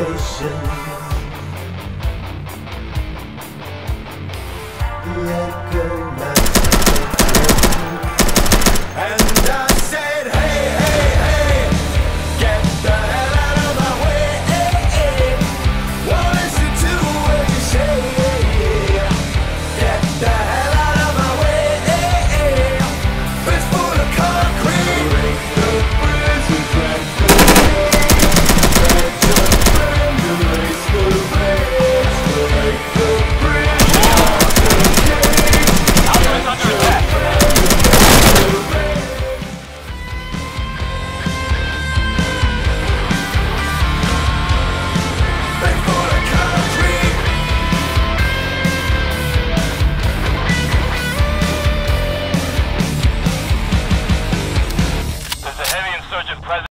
sensation. insurgent presence.